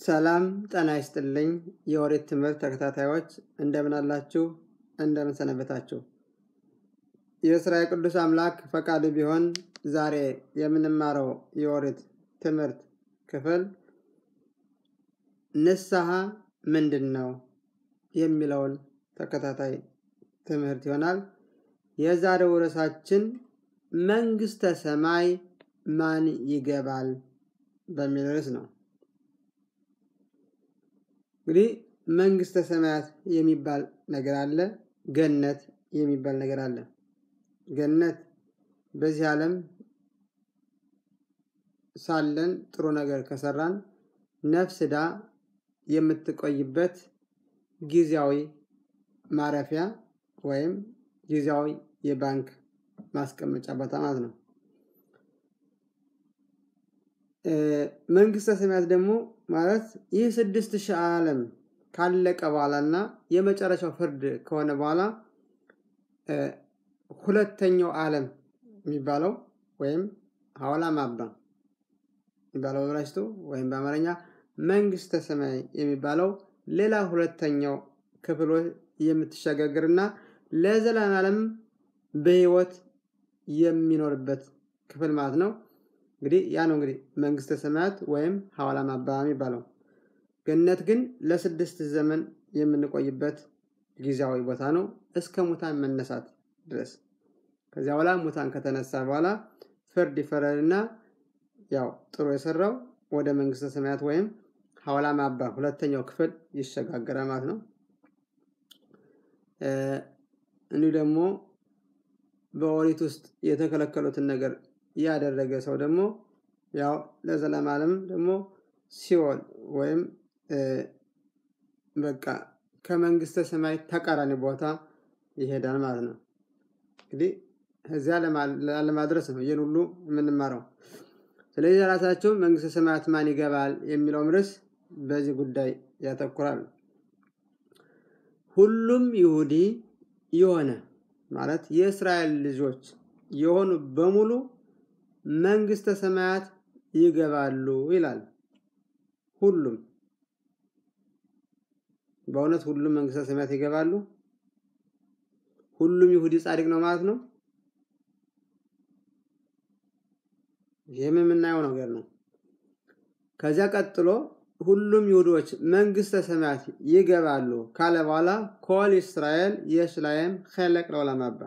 ሰላም ጤና ይስጥልኝ። የኦሪት ትምህርት ተከታታዮች እንደምን አላችሁ? እንደምን ሰነበታችሁ? የእስራኤል ቅዱስ አምላክ ፈቃዱ ቢሆን ዛሬ የምንማረው የኦሪት ትምህርት ክፍል ንስሐ ምንድን ነው የሚለውን ተከታታይ ትምህርት ይሆናል። የዛሬው ርዕሳችን መንግስተ ሰማይ ማን ይገባል በሚል ርዕስ ነው። እንግዲህ መንግስተ ሰማያት የሚባል ነገር አለ፣ ገነት የሚባል ነገር አለ። ገነት በዚህ ዓለም ሳለን ጥሩ ነገር ከሰራን ነፍስ ዕዳ የምትቆይበት ጊዜያዊ ማረፊያ ወይም ጊዜያዊ የባንክ ማስቀመጫ ቦታ ማለት ነው። መንግስተ ሰማያት ደግሞ ማለት ይህ ስድስት ሺህ ዓለም ካለቀ በኋላ እና የመጨረሻው ፍርድ ከሆነ በኋላ ሁለተኛው ዓለም የሚባለው ወይም ሐዋላ ማባ የሚባለው በብራይስቱ ወይም በአማርኛ መንግስተ ሰማይ የሚባለው ሌላ ሁለተኛው ክፍሎ የምትሸጋገርና ለዘላለም በህይወት የሚኖርበት ክፍል ማለት ነው። እንግዲህ ያ ነው እንግዲህ መንግስተ ሰማያት ወይም ሐዋላ ማባ የሚባለው። ገነት ግን ለስድስት ዘመን የምንቆይበት ጊዜያዊ ቦታ ነው እስከ ሙታን መነሳት ድረስ። ከዚያ በኋላ ሙታን ከተነሳ በኋላ ፍርድ ይፈረድና ያው ጥሩ የሰራው ወደ መንግስተ ሰማያት ወይም ሐዋላ ማባ ሁለተኛው ክፍል ይሸጋገራል ማለት ነው። እንዲሁ ደግሞ በኦሪት ውስጥ የተከለከሉትን ነገር ያደረገ ሰው ደግሞ ያው ለዘላለም ዓለም ደግሞ ሲኦል ወይም በቃ ከመንግስተ ሰማይ ተቃራኒ ቦታ ይሄዳል ማለት ነው። እንግዲህ እዚያ ለማድረስ ነው ይህን ሁሉ የምንማረው። ስለዚህ ራሳቸው መንግስተ ሰማያት ማን ይገባል የሚለውም ርዕስ በዚህ ጉዳይ ያተኩራል። ሁሉም ይሁዲ የሆነ ማለት የእስራኤል ልጆች የሆኑ በሙሉ መንግስተ ሰማያት ይገባሉ ይላል። ሁሉም በእውነት ሁሉም መንግስተ ሰማያት ይገባሉ? ሁሉም ይሁዲ ጻድቅ ነው ማለት ነው? ይህም የምናየው ነገር ነው። ከዚያ ቀጥሎ ሁሉም ይሁዶች መንግስተ ሰማያት ይገባሉ ካለ በኋላ ኮል እስራኤል የሽላየም ኸለቅ ለዓለም አባ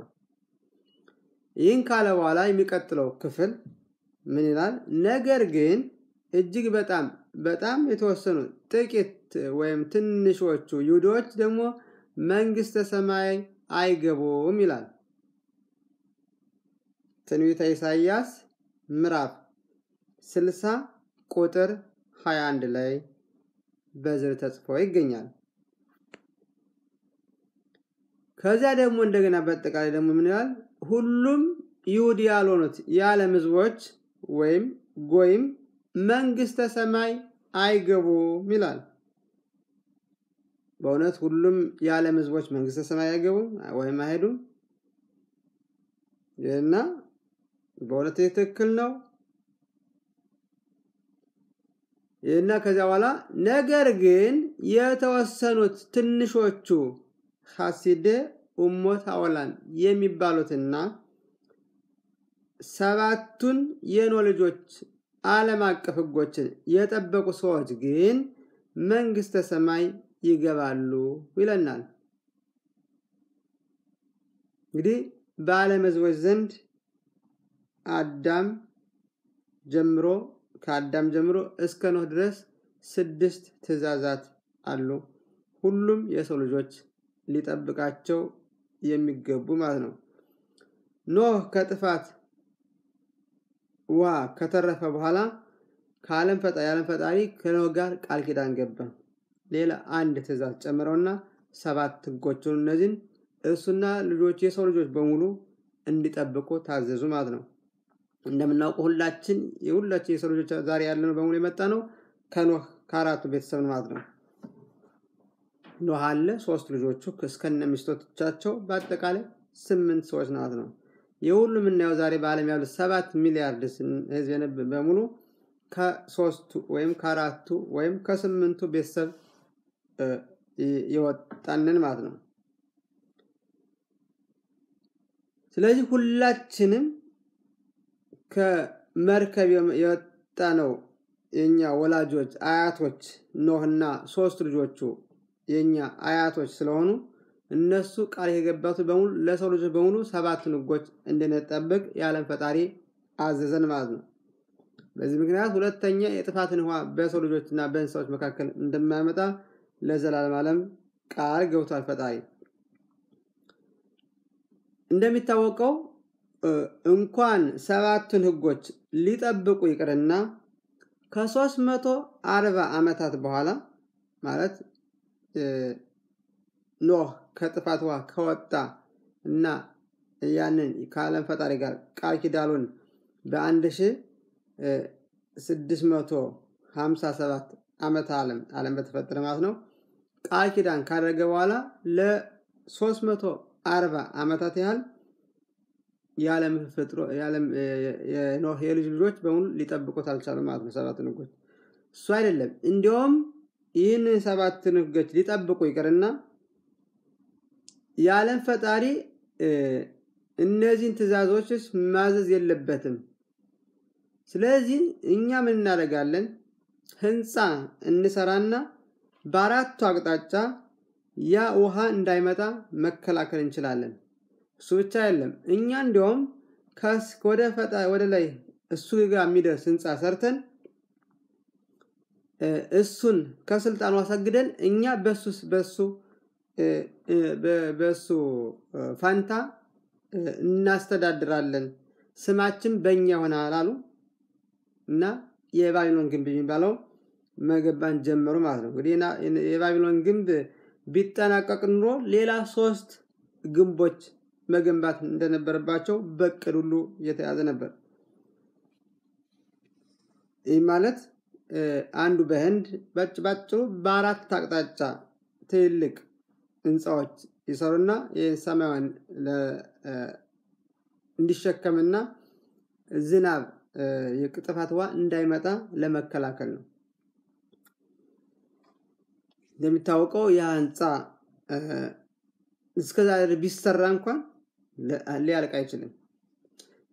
ይህን ካለ በኋላ የሚቀጥለው ክፍል ምን ይላል? ነገር ግን እጅግ በጣም በጣም የተወሰኑ ጥቂት ወይም ትንሾቹ ይሁዶች ደግሞ መንግስተ ሰማይ አይገቡም ይላል። ትንቢተ ኢሳይያስ ምዕራፍ 60 ቁጥር 21 ላይ በዝር ተጽፎ ይገኛል። ከዚያ ደግሞ እንደገና በአጠቃላይ ደግሞ ምን ይላል? ሁሉም ይሁዲ ያልሆኑት የዓለም ህዝቦች ወይም ጎይም መንግስተ ሰማይ አይገቡም ይላል። በእውነት ሁሉም የዓለም ህዝቦች መንግስተ ሰማይ አይገቡም ወይም አይሄዱም እና በእውነት ትክክል ነው። እና ከዚያ በኋላ ነገር ግን የተወሰኑት ትንሾቹ ሐሲደ ኡሞት አወላን የሚባሉትና ሰባቱን የኖ ልጆች ዓለም አቀፍ ህጎችን የጠበቁ ሰዎች ግን መንግስተ ሰማይ ይገባሉ ይለናል። እንግዲህ በዓለም ህዝቦች ዘንድ አዳም ጀምሮ ከአዳም ጀምሮ እስከ ኖህ ድረስ ስድስት ትእዛዛት አሉ። ሁሉም የሰው ልጆች ሊጠብቃቸው የሚገቡ ማለት ነው። ኖህ ከጥፋት ውሃ ከተረፈ በኋላ ከዓለም ፈጣሪ የዓለም ፈጣሪ ከኖህ ጋር ቃል ኪዳን ገባ። ሌላ አንድ ትእዛዝ ጨምረውና ሰባት ህጎቹን እነዚህን እሱና ልጆች የሰው ልጆች በሙሉ እንዲጠብቁ ታዘዙ ማለት ነው። እንደምናውቀው ሁላችን የሁላችን የሰው ልጆች ዛሬ ያለነው በሙሉ የመጣ ነው ከኖህ ከአራቱ ቤተሰብ ማለት ነው። ኖህ አለ ሶስት ልጆቹ እስከነ ሚስቶቻቸው በአጠቃላይ ስምንት ሰዎች ማለት ነው። የሁሉ የምናየው ዛሬ በዓለም ያሉት ሰባት ሚሊያርድ ህዝብ በሙሉ ከሶስቱ ወይም ከአራቱ ወይም ከስምንቱ ቤተሰብ የወጣን ማለት ነው። ስለዚህ ሁላችንም ከመርከብ የወጣን ነው። የኛ ወላጆች አያቶች ኖህና ሶስት ልጆቹ የኛ አያቶች ስለሆኑ እነሱ ቃል የገባቱ በሙሉ ለሰው ልጆች በሙሉ ሰባቱን ሕጎች እንድንጠብቅ የዓለም ፈጣሪ አዘዘን ማለት ነው። በዚህ ምክንያት ሁለተኛ የጥፋትን ውሃ በሰው ልጆችና በእንስሳዎች መካከል እንደማያመጣ ለዘላለም ዓለም ቃል ገብቷል ፈጣሪ። እንደሚታወቀው እንኳን ሰባቱን ሕጎች ሊጠብቁ ይቅርና ከሶስት መቶ አርባ ዓመታት በኋላ ማለት ኖህ ከጥፋት ውሃ ከወጣ እና ያንን ከዓለም ፈጣሪ ጋር ቃል ኪዳሉን በአንድ ሺ ስድስት መቶ ሀምሳ ሰባት ዓመተ ዓለም ዓለም በተፈጠረ ማለት ነው ቃል ኪዳን ካደረገ በኋላ ለሶስት መቶ አርባ ዓመታት ያህል የዓለም ፍጥሮ የኖህ የልጅ ልጆች በሙሉ ሊጠብቁት አልቻሉም ማለት ነው። ሰባቱን ሕጎች እሱ አይደለም። እንዲሁም ይህን ሰባቱን ሕጎች ሊጠብቁ ይቅርና የዓለም ፈጣሪ እነዚህን ትእዛዞችስ ማዘዝ የለበትም። ስለዚህ እኛ ምን እናደርጋለን? ህንፃ እንሰራና በአራቱ አቅጣጫ ያ ውሃ እንዳይመጣ መከላከል እንችላለን። እሱ ብቻ አይደለም። እኛ እንዲያውም ወደ ላይ እሱ ጋር የሚደርስ ህንፃ ሰርተን እሱን ከስልጣኑ አሰግደን እኛ በሱ በሱ በሱ ፋንታ እናስተዳድራለን፣ ስማችን በእኛ ይሆናል አሉ እና የባቢሎን ግንብ የሚባለው መገንባት ጀመሩ ማለት ነው። እንግዲህ የባቢሎን ግንብ ቢጠናቀቅ ኑሮ ሌላ ሶስት ግንቦች መገንባት እንደነበረባቸው በቅድ ሁሉ እየተያዘ ነበር። ይህ ማለት አንዱ በህንድ ባጭሩ በአራት አቅጣጫ ትልቅ ህንፃዎች ይሰሩና የሰማያዊን እንዲሸከምና ዝናብ የጥፋት ውሃ እንዳይመጣ ለመከላከል ነው። እንደሚታወቀው ያ እስከዛ ቢሰራ እንኳን ሊያልቅ አይችልም።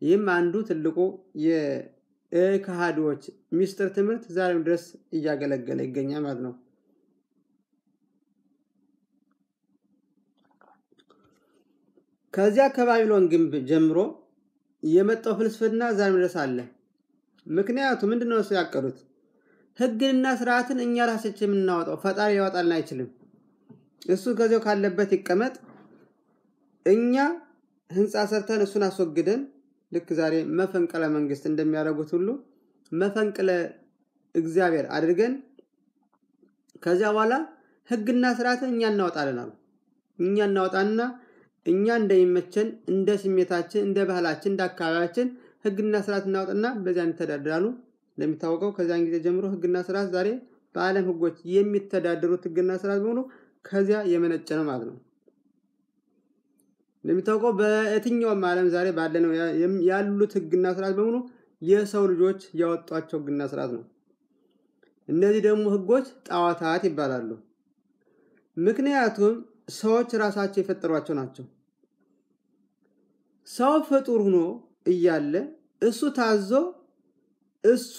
ይህም አንዱ ትልቁ የከሃዲዎች ሚስጥር ትምህርት ዛሬም ድረስ እያገለገለ ይገኛል ማለት ነው። ከዚያ ከባቢሎን ግንብ ጀምሮ የመጣው ፍልስፍና ዛሬም ድረስ አለ። ምክንያቱ ምንድነው? እሱ ያቀዱት ህግንና ስርዓትን እኛ ራሳችን የምናወጣው ፈጣሪ ሊያወጣልን አይችልም። እሱ ከዚያው ካለበት ይቀመጥ። እኛ ህንፃ ሰርተን እሱን አስወግደን ልክ ዛሬ መፈንቅለ መንግስት እንደሚያደርጉት ሁሉ መፈንቅለ እግዚአብሔር አድርገን ከዚያ በኋላ ህግና ስርዓትን እኛ እናወጣለን አሉ። እኛ እናወጣና እኛ እንደሚመቸን እንደ ስሜታችን፣ እንደ ባህላችን፣ እንደ አካባቢያችን ህግና ስርዓት እናወጥና በዚያ እንተዳድራሉ። እንደሚታወቀው ከዚያን ጊዜ ጀምሮ ህግና ስርዓት ዛሬ በዓለም ህጎች የሚተዳደሩት ህግና ስርዓት በሙሉ ከዚያ የመነጨ ነው ማለት ነው። እንደሚታወቀው በየትኛውም ዓለም ዛሬ ባለነው ያሉት ህግና ስርዓት በሙሉ የሰው ልጆች ያወጧቸው ህግና ስርዓት ነው። እነዚህ ደግሞ ህጎች ጣዖታት ይባላሉ። ምክንያቱም ሰዎች ራሳቸው የፈጠሯቸው ናቸው። ሰው ፍጡር ሆኖ እያለ እሱ ታዞ እሱ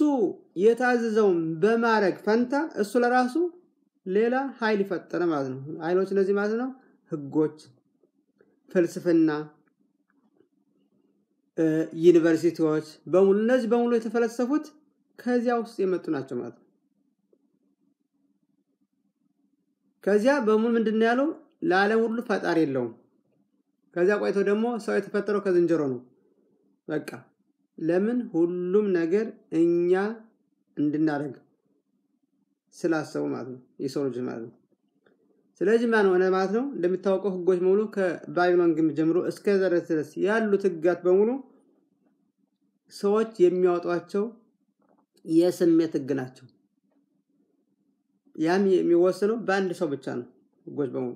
የታዘዘውን በማድረግ ፈንታ እሱ ለራሱ ሌላ ኃይል ይፈጠረ ማለት ነው። ኃይሎች እነዚህ ማለት ነው ህጎች፣ ፍልስፍና፣ ዩኒቨርሲቲዎች በሙሉ እነዚህ በሙሉ የተፈለሰፉት ከዚያ ውስጥ የመጡ ናቸው ማለት ነው። ከዚያ በሙሉ ምንድን ያለው? ለዓለም ሁሉ ፈጣሪ የለውም። ከዚያ ቆይቶ ደግሞ ሰው የተፈጠረው ከዝንጀሮ ነው። በቃ ለምን ሁሉም ነገር እኛ እንድናደርግ ስላሰቡ ማለት ነው የሰው ልጅ ማለት ነው። ስለዚህ ማን ሆነ ማለት ነው እንደሚታወቀው ህጎች በሙሉ ከባቢሎን ግንብ ጀምሮ እስከ ዛሬ ድረስ ያሉት ህጋት በሙሉ ሰዎች የሚያወጧቸው የስሜት ህግ ናቸው። ያም የሚወሰነው በአንድ ሰው ብቻ ነው። ህጎች በሙሉ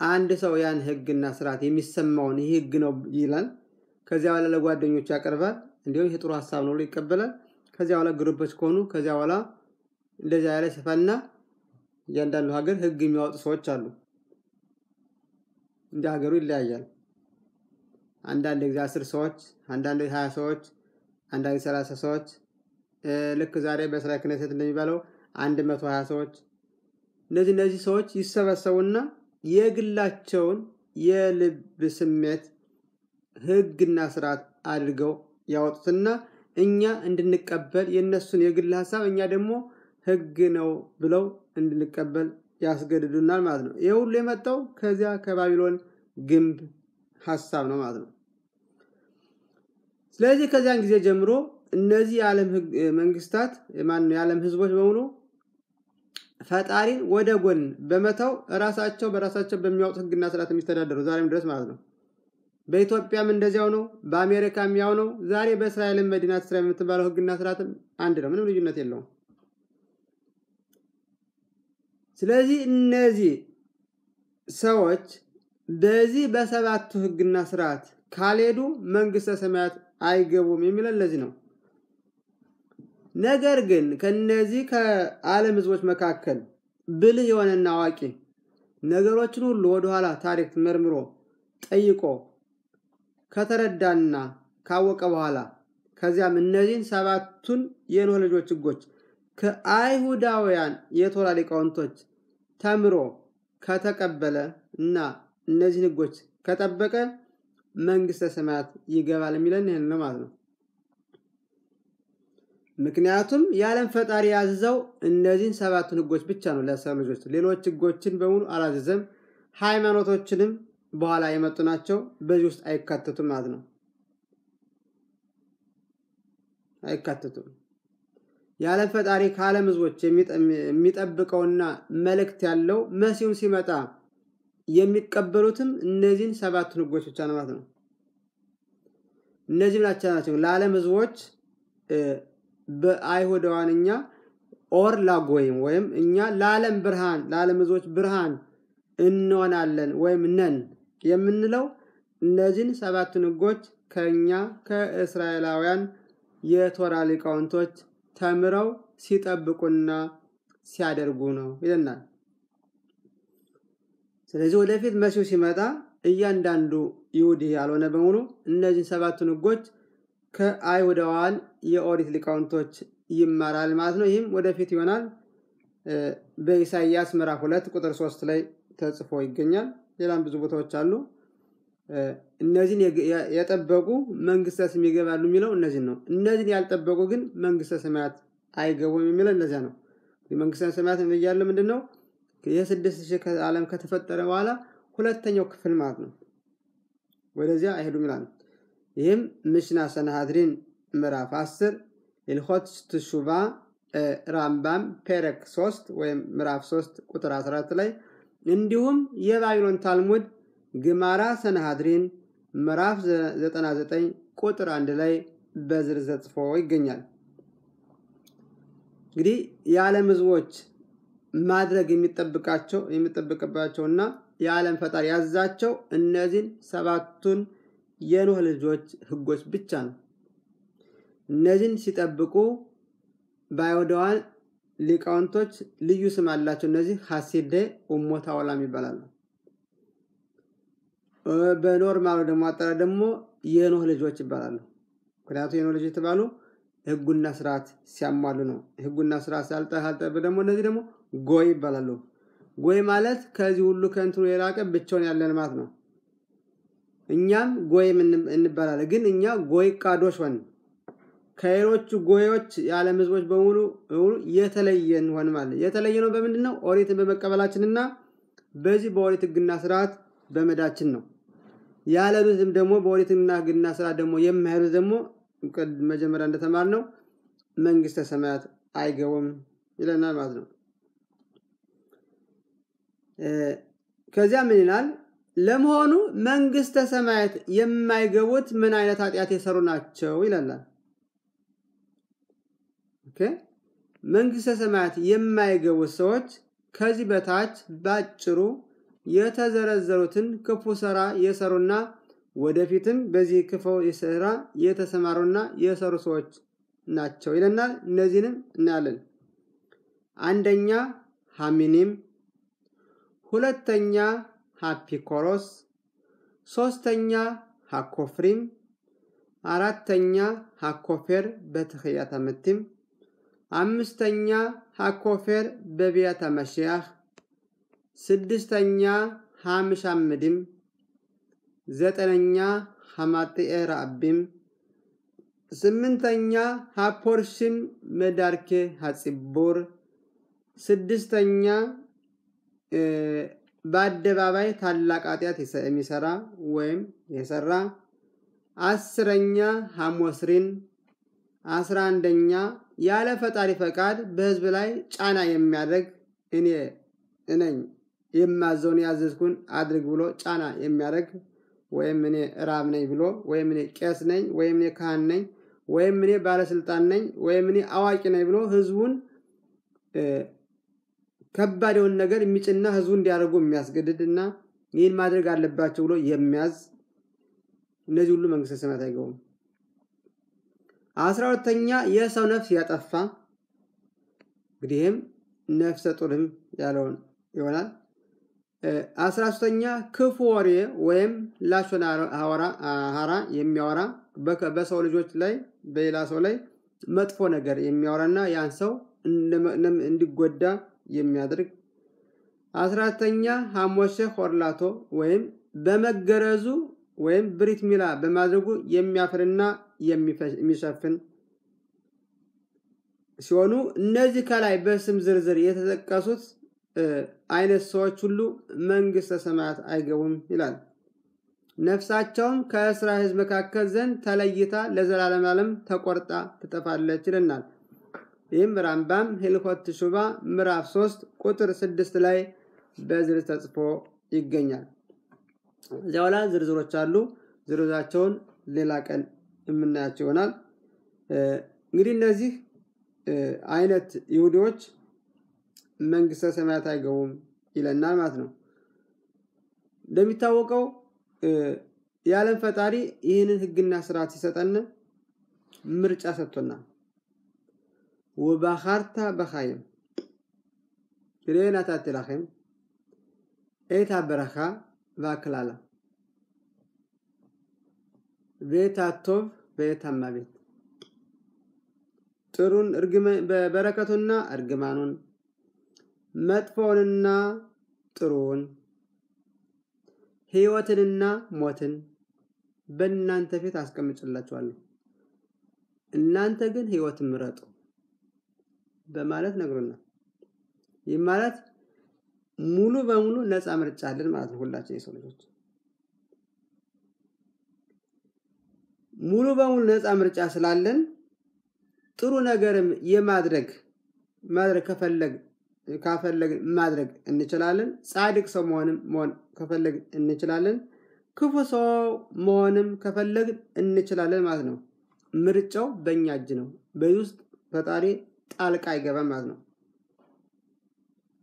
አንድ ሰው ያን ህግና ስርዓት የሚሰማውን ይህ ህግ ነው ይላል። ከዚያ በኋላ ለጓደኞቹ ያቀርባል። እንዲሁም ይህ ጥሩ ሀሳብ ነው ብሎ ይቀበላል። ከዚያ በኋላ ግሩፖች ከሆኑ ከዚያ በኋላ እንደዚያ ያለ ሰፋና እያንዳንዱ ሀገር ህግ የሚያወጡ ሰዎች አሉ። እንደ ሀገሩ ይለያያል። አንዳንድ ጊዜ አስር ሰዎች፣ አንዳንድ ሀያ ሰዎች፣ አንዳንድ ሰላሳ ሰዎች ልክ ዛሬ በእስራኤል ክኔሴት እንደሚባለው አንድ መቶ ሀያ ሰዎች እነዚህ እነዚህ ሰዎች ይሰበሰቡና የግላቸውን የልብ ስሜት ህግና ስርዓት አድርገው ያወጡትና እኛ እንድንቀበል የእነሱን የግል ሀሳብ እኛ ደግሞ ህግ ነው ብለው እንድንቀበል ያስገድዱናል ማለት ነው። ይህ ሁሉ የመጣው ከዚያ ከባቢሎን ግንብ ሀሳብ ነው ማለት ነው። ስለዚህ ከዚያን ጊዜ ጀምሮ እነዚህ የዓለም መንግስታት ማነው የዓለም ህዝቦች በሙሉ ፈጣሪን ወደ ጎን በመተው ራሳቸው በራሳቸው በሚያወጡት ህግና ስርዓት የሚተዳደሩ ዛሬም ድረስ ማለት ነው። በኢትዮጵያም እንደዚያው ነው። በአሜሪካም ያው ነው። ዛሬ በእስራኤልም መዲናት እስራኤል የምትባለው ህግና ስርዓትም አንድ ነው። ምንም ልዩነት የለውም። ስለዚህ እነዚህ ሰዎች በዚህ በሰባቱ ህግና ስርዓት ካልሄዱ መንግስተ ሰማያት አይገቡም የሚለን ለዚህ ነው። ነገር ግን ከነዚህ ከዓለም ህዝቦች መካከል ብልህ የሆነና አዋቂ ነገሮችን ሁሉ ወደኋላ ታሪክ መርምሮ ጠይቆ ከተረዳና ካወቀ በኋላ ከዚያም እነዚህን ሰባቱን የኖህ ልጆች ህጎች ከአይሁዳውያን የቶራ ሊቃውንቶች ተምሮ ከተቀበለ እና እነዚህን ህጎች ከጠበቀ መንግስተ ሰማያት ይገባል የሚለን ይህን ነው ማለት ነው። ምክንያቱም የዓለም ፈጣሪ ያዘዘው እነዚህን ሰባቱን ህጎች ብቻ ነው ለሰው ልጆች። ሌሎች ህጎችን በሙሉ አላዘዘም። ሃይማኖቶችንም በኋላ የመጡ ናቸው። በዚህ ውስጥ አይካተቱም ማለት ነው። አይካተቱም። የዓለም ፈጣሪ ከዓለም ህዝቦች የሚጠብቀውና መልእክት ያለው መሲሁን ሲመጣ የሚቀበሉትም እነዚህን ሰባቱን ህጎች ብቻ ማለት ነው። እነዚህ ናቸው ናቸው ለዓለም ህዝቦች በአይሁዳውያንኛ אור לגויים ወይም እኛ ለዓለም ብርሃን ለዓለም ህዝቦች ብርሃን እንሆናለን ወይም ነን የምንለው እነዚህን ሰባቱን ህጎች ከኛ ከእስራኤላውያን የቶራ ሊቃውንቶች ተምረው ሲጠብቁና ሲያደርጉ ነው ይለናል። ስለዚህ ወደፊት መሲሁ ሲመጣ እያንዳንዱ ይሁዲ ያልሆነ በሙሉ እነዚህን ሰባቱን ህጎች ከአይሁዳውያን የኦሪት ሊቃውንቶች ይማራል ማለት ነው። ይህም ወደፊት ይሆናል። በኢሳይያስ ምዕራፍ ሁለት ቁጥር ሶስት ላይ ተጽፎ ይገኛል። ሌላም ብዙ ቦታዎች አሉ። እነዚህን የጠበቁ መንግስተ ሰማያት ይገባሉ የሚለው እነዚህን ነው። እነዚህን ያልጠበቁ ግን መንግስተ ሰማያት አይገቡም የሚለው እነዚያ ነው። መንግስተ ሰማያት እያለ ምንድን ነው? የስድስት ሺህ ዓለም ከተፈጠረ በኋላ ሁለተኛው ክፍል ማለት ነው። ወደዚያ አይሄዱም ይላል። ይህም ምሽና ሰናሃድሪን ምዕራፍ 10 ኢልሆት ትሹባ ራምባም ፔረክ 3 ወይም ምዕራፍ 3 ቁጥር 14 ላይ እንዲሁም የባቢሎን ታልሙድ ግማራ ሰናሃድሪን ምዕራፍ 99 ቁጥር 1 ላይ በዝርዝር ጽፎ ይገኛል። እንግዲህ የዓለም ህዝቦች ማድረግ የሚጠብቃቸው የሚጠብቅባቸውና የዓለም ፈጣሪ ያዛቸው እነዚህን ሰባቱን የኖህ ልጆች ህጎች ብቻ ነው። እነዚህን ሲጠብቁ በአይሁዳውያን ሊቃውንቶች ልዩ ስም አላቸው። እነዚህ ሀሲዴ ኡሞታ ኦላም ይባላሉ። በኖርማሉ ደግሞ አጠራር ደግሞ የኖህ ልጆች ይባላሉ። ምክንያቱ የኖህ ልጆች የተባሉ ህጉና ስርዓት ሲያሟሉ ነው። ህጉና ስርዓት ሳልጠበቅ ደግሞ እነዚህ ደግሞ ጎይ ይባላሉ። ጎይ ማለት ከዚህ ሁሉ ከእንትኑ የራቀ ብቻውን ያለን ማለት ነው። እኛም ጎይም እንባላለን። ግን እኛ ጎይ ቃዶሽ ሆን ከሌሎቹ ጎዮች የዓለም ህዝቦች በሙሉ የተለየን ሆን ማለት የተለየ ነው። በምንድን ነው? ኦሪትን በመቀበላችንና በዚህ በኦሪት ህግና ስርዓት በመዳችን ነው። ያለሉትም ደግሞ በኦሪትና ህግና ስርዓት ደግሞ የማይሄዱት ደግሞ መጀመሪያ እንደተማር ነው መንግስተ ሰማያት አይገቡም ይለናል ማለት ነው። ከዚያ ምን ይላል? ለመሆኑ መንግስተ ሰማያት የማይገቡት ምን አይነት ኃጢአት የሰሩ ናቸው ይላል። መንግስተ ሰማያት የማይገቡት ሰዎች ከዚህ በታች ባጭሩ የተዘረዘሩትን ክፉ ስራ የሰሩና ወደፊትም በዚህ ክፉ ስራ የተሰማሩና የሰሩ ሰዎች ናቸው ይለናል። እነዚህንም እናያለን። አንደኛ המינים፣ ሁለተኛ האפיקורוס፣ ሶስተኛ הכופרים፣ አራተኛ הכופר בתחיית המתים፣ አምስተኛ הכופר בביאת משיח፣ ስድስተኛ ሃምሻምድም፣ ዘጠነኛ ሃማጢኤ ራአቢም፣ ስምንተኛ ሃፖርሽም መዳርኬ ሀፂቡር፣ ስድስተኛ በአደባባይ ታላቅ ኃጢአት የሚሰራ ወይም የሰራ፣ አስረኛ ሐሞስሪን፣ አስራ አንደኛ ያለ ፈጣሪ ፈቃድ በህዝብ ላይ ጫና የሚያደርግ እኔ እነኝ የማዘውን ያዘዝኩን አድርግ ብሎ ጫና የሚያደርግ ወይም እኔ ራብ ነኝ ብሎ ወይም እኔ ቄስ ነኝ ወይም እኔ ካህን ነኝ ወይም እኔ ባለስልጣን ነኝ ወይም እኔ አዋቂ ነኝ ብሎ ህዝቡን ከባድ የሆነ ነገር የሚጭና ህዝቡ እንዲያደርጉ የሚያስገድድ እና ይህን ማድረግ አለባቸው ብሎ የሚያዝ እነዚህ ሁሉ መንግስተ ሰማያት አይገቡም። አስራ ሁለተኛ የሰው ነፍስ ያጠፋ እንግዲህም ነፍሰ ጡርም ያለውን ይሆናል። አስራ ሶስተኛ ክፉ ወሬ ወይም ላሾን ሀራ የሚያወራ በሰው ልጆች ላይ በሌላ ሰው ላይ መጥፎ ነገር የሚያወራና ያን ሰው እንዲጎዳ የሚያደርግ። አስራ አራተኛ ሐሞሸ ሆርላቶ ወይም በመገረዙ ወይም ብሪት ሚላ በማድረጉ የሚያፍርና የሚሸፍን ሲሆኑ እነዚህ ከላይ በስም ዝርዝር የተጠቀሱት አይነት ሰዎች ሁሉ መንግስተ ሰማያት አይገቡም ይላል። ነፍሳቸውም ከእስራኤል ሕዝብ መካከል ዘንድ ተለይታ ለዘላለም ዓለም ተቆርጣ ትጠፋለች ይለናል። ይህም ራምባም ሂልኮት ሹባ ምዕራፍ 3 ቁጥር 6 ላይ በዝርዝር ተጽፎ ይገኛል። እዚያ በኋላ ዝርዝሮች አሉ። ዝርዝራቸውን ሌላ ቀን የምናያቸው ይሆናል። እንግዲህ እነዚህ አይነት ይሁዲዎች መንግስተ ሰማያት አይገቡም ይለናል ማለት ነው። እንደሚታወቀው የዓለም ፈጣሪ ይህንን ህግና ስርዓት ሲሰጠን ምርጫ ሰጥቶናል። ወባኻርታ በኻይም ላኽም ኤታ በረኻ ቫክላላ ቤት አቶብ በየታማ ቤት ጥሩን በረከቱና እርግማኑን መጥፎውንና ጥሩውን ህይወትንና ሞትን በእናንተ ፊት አስቀምጭላችኋለሁ። እናንተ ግን ህይወትን ምረጡ በማለት ነግሮናል። ይህ ማለት ሙሉ በሙሉ ነፃ ምርጫ አለን ማለት ነው። ሁላችን የሰው ልጆች ሙሉ በሙሉ ነፃ ምርጫ ስላለን ጥሩ ነገርም የማድረግ ማድረግ ከፈለግ ካፈለግን ማድረግ እንችላለን። ጻድቅ ሰው መሆንም መሆን ከፈለግን እንችላለን። ክፉ ሰው መሆንም ከፈለግን እንችላለን ማለት ነው። ምርጫው በእኛ እጅ ነው። በዚህ ውስጥ ፈጣሪ ጣልቃ አይገባም ማለት ነው።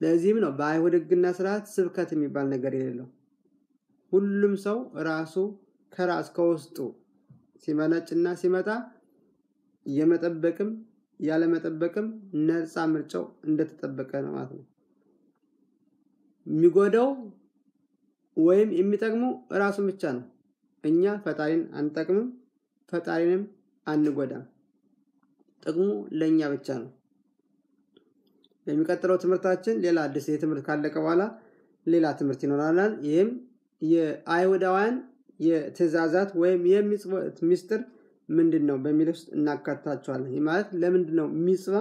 ለዚህም ነው በአይሁድ ሕግና ስርዓት ስብከት የሚባል ነገር የሌለው። ሁሉም ሰው ራሱ ከራስ ከውስጡ ሲመነጭና ሲመጣ የመጠበቅም ያለመጠበቅም ነፃ ምርጫው እንደተጠበቀ ነው ማለት ነው። የሚጎዳው ወይም የሚጠቅመው ራሱን ብቻ ነው። እኛ ፈጣሪን አንጠቅምም፣ ፈጣሪንም አንጎዳም። ጥቅሙ ለእኛ ብቻ ነው። በሚቀጥለው ትምህርታችን ሌላ አዲስ የትምህርት ካለቀ በኋላ ሌላ ትምህርት ይኖራል። ይህም የአይሁዳውያን የትእዛዛት ወይም የሚጽወት ሚስጥር ምንድን ነው በሚል ውስጥ እናካትታቸዋለን። ይህ ማለት ለምንድን ነው ሚጽዋ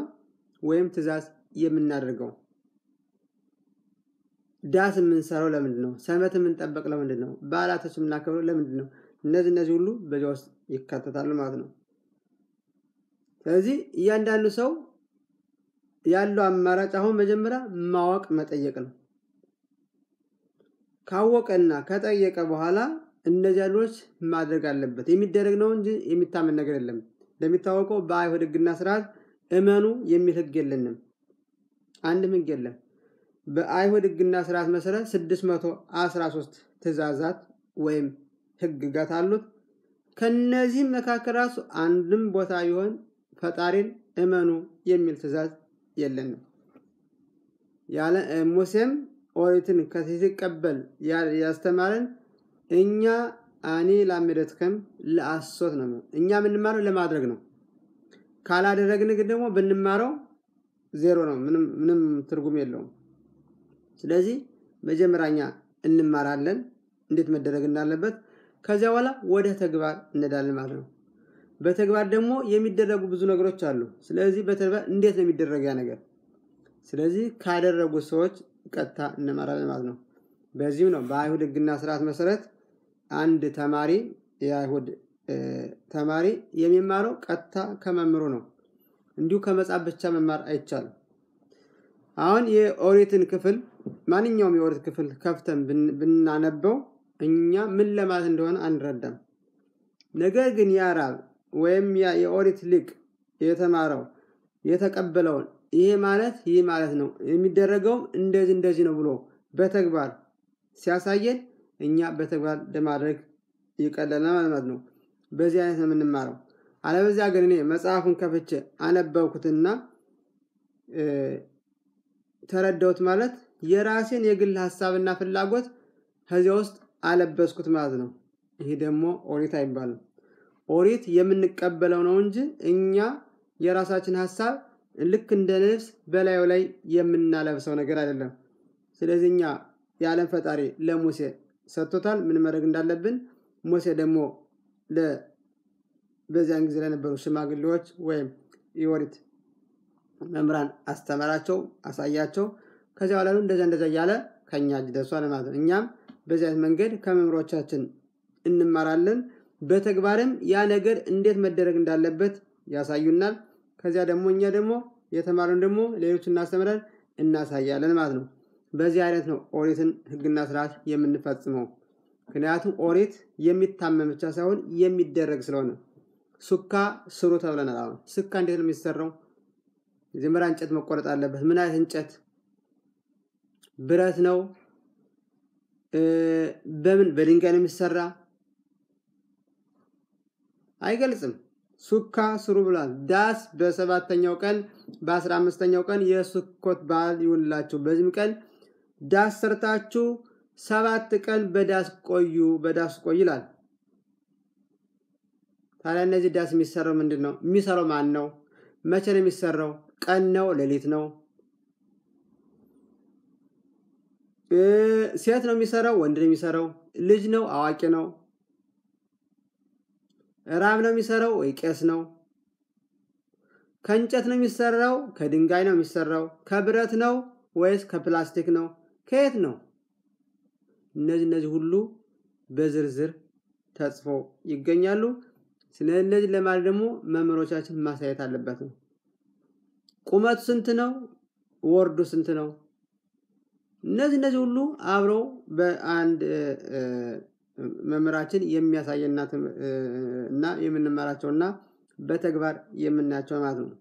ወይም ትእዛዝ የምናደርገው? ዳስ የምንሰራው ለምንድን ነው? ሰንበት የምንጠበቅ ለምንድን ነው? በዓላቶች የምናከብረው ለምንድን ነው? እነዚህ እነዚህ ሁሉ በዚያ ውስጥ ይካተታሉ ማለት ነው። ስለዚህ እያንዳንዱ ሰው ያለው አማራጭ አሁን መጀመሪያ ማወቅ መጠየቅ ነው። ካወቀና ከጠየቀ በኋላ እነዚህ ያሉዎች ማድረግ አለበት። የሚደረግ ነው እንጂ የሚታመን ነገር የለም። እንደሚታወቀው በአይሁድ ሕግና ስርዓት እመኑ የሚል ሕግ የለንም። አንድም ሕግ የለም። በአይሁድ ሕግና ስርዓት መሰረት 613 ትእዛዛት ወይም ሕግጋት አሉት። ከነዚህም መካከል ራሱ አንድም ቦታ ቢሆን ፈጣሪን እመኑ የሚል ትእዛዝ የለንም። ያለ ሙሴም ኦሪትን ሲቀበል ያስተማረን እኛ አኔ ላምደትከም ለአሶት ነው። እኛ የምንማረው ለማድረግ ነው። ካላደረግን ግን ደግሞ ብንማረው ዜሮ ነው። ምንም ትርጉም የለውም። ስለዚህ መጀመሪያኛ እንማራለን እንዴት መደረግ እንዳለበት። ከዚያ በኋላ ወደ ተግባር እንሄዳለን ማለት ነው። በተግባር ደግሞ የሚደረጉ ብዙ ነገሮች አሉ። ስለዚህ በተግባር እንዴት ነው የሚደረግ ያ ነገር? ስለዚህ ካደረጉ ሰዎች ቀጥታ እንማራለን ማለት ነው። በዚህም ነው በአይሁድ ሕግና ስርዓት መሰረት አንድ ተማሪ የአይሁድ ተማሪ የሚማረው ቀጥታ ከመምህሩ ነው። እንዲሁ ከመጽሐፍ ብቻ መማር አይቻልም። አሁን የኦሪትን ክፍል ማንኛውም የኦሪት ክፍል ከፍተን ብናነበው እኛ ምን ለማለት እንደሆነ አንረዳም። ነገር ግን ያ ወይም የኦሪት ሊቅ የተማረው የተቀበለውን ይሄ ማለት ይህ ማለት ነው የሚደረገውም እንደዚህ እንደዚህ ነው ብሎ በተግባር ሲያሳየን እኛ በተግባር ለማድረግ ይቀለናል ማለት ነው። በዚህ አይነት ነው የምንማረው። አለበዚያ ግን እኔ መጽሐፉን ከፍቼ አነበብኩትና ተረዳሁት ማለት የራሴን የግል ሀሳብና ፍላጎት ከዚያ ውስጥ አለበስኩት ማለት ነው። ይሄ ደግሞ ኦሪት አይባልም። ኦሪት የምንቀበለው ነው እንጂ እኛ የራሳችን ሀሳብ ልክ እንደ ልብስ በላዩ ላይ የምናለብሰው ነገር አይደለም። ስለዚህ እኛ የዓለም ፈጣሪ ለሙሴ ሰጥቶታል ምን ማድረግ እንዳለብን። ሙሴ ደግሞ በዚያን ጊዜ ለነበሩ ሽማግሌዎች ወይም የኦሪት መምህራን አስተማራቸው፣ አሳያቸው። ከዚያ በኋላ እንደዚያ እንደዚያ እያለ ከእኛ እጅ ደርሷል ማለት ነው። እኛም በዚህ አይነት መንገድ ከመምህሮቻችን እንማራለን። በተግባርም ያ ነገር እንዴት መደረግ እንዳለበት ያሳዩናል። ከዚያ ደግሞ እኛ ደግሞ የተማረን ደግሞ ሌሎች እናስተምረን እናሳያለን ማለት ነው። በዚህ አይነት ነው ኦሪትን ሕግና ስርዓት የምንፈጽመው። ምክንያቱም ኦሪት የሚታመን ብቻ ሳይሆን የሚደረግ ስለሆነ ሱካ ስሩ ተብለናል። አሁን ስካ እንዴት ነው የሚሰራው? መጀመሪያ እንጨት መቆረጥ አለበት። ምን አይነት እንጨት? ብረት ነው? በምን በድንጋይ ነው የሚሰራ? አይገልጽም። ሱካ ስሩ ብሏል። ዳስ በሰባተኛው ቀን በአስራ አምስተኛው ቀን የሱኮት በዓል ይሁንላችሁ። በዚህም ቀን ዳስ ሰርታችሁ ሰባት ቀን በዳስ ቆዩ በዳስ ቆይ ይላል። ታዲያ እነዚህ ዳስ የሚሰራው ምንድን ነው? የሚሰራው ማን ነው? መቼ ነው የሚሰራው? ቀን ነው? ሌሊት ነው? ሴት ነው የሚሰራው? ወንድ ነው የሚሰራው? ልጅ ነው? አዋቂ ነው? ራብ ነው የሚሰራው ወይ ቄስ ነው? ከእንጨት ነው የሚሰራው? ከድንጋይ ነው የሚሰራው? ከብረት ነው ወይስ ከፕላስቲክ ነው? ከየት ነው? እነዚህ እነዚህ ሁሉ በዝርዝር ተጽፈው ይገኛሉ። ስለ እነዚህ ለማለት ደግሞ መምህሮቻችን ማሳየት አለበት ነው። ቁመቱ ስንት ነው? ወርዱ ስንት ነው? እነዚህ እነዚህ ሁሉ አብረው በአንድ መምህራችን የሚያሳየና እና የምንማራቸውና በተግባር የምናያቸው ማለት ነው።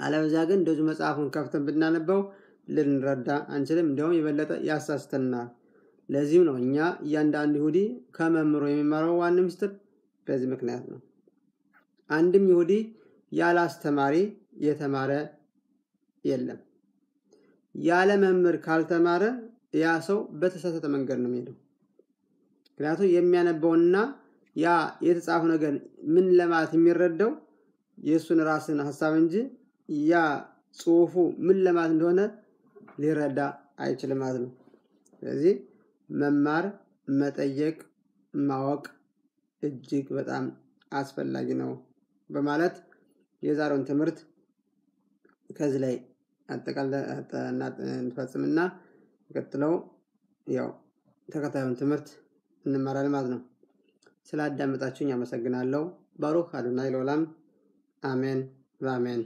አለበዚያ ግን እንደዚሁ መጽሐፉን ከፍተን ብናነበው ልንረዳ አንችልም። እንዲያውም የበለጠ ያሳስተናል። ለዚህም ነው እኛ እያንዳንዱ ይሁዲ ከመምህሩ የሚማረው ዋን ምስጢር በዚህ ምክንያት ነው። አንድም ይሁዲ ያለ አስተማሪ የተማረ የለም። ያለ መምህር ካልተማረ ያ ሰው በተሳሳተ መንገድ ነው የሚሄደው። ምክንያቱም የሚያነበውና ያ የተጻፈው ነገር ምን ለማለት የሚረዳው የእሱን ራስን ሀሳብ እንጂ ያ ጽሁፉ ምን ለማለት እንደሆነ ሊረዳ አይችልም ማለት ነው። ስለዚህ መማር፣ መጠየቅ፣ ማወቅ እጅግ በጣም አስፈላጊ ነው በማለት የዛሬውን ትምህርት ከዚህ ላይ እንፈጽምና ቀጥለው ያው ተከታዩን ትምህርት እንማራለን ማለት ነው። ስላዳመጣችሁኝ አመሰግናለሁ። ባሩክ አዶናይ ለዓለም አሜን በአሜን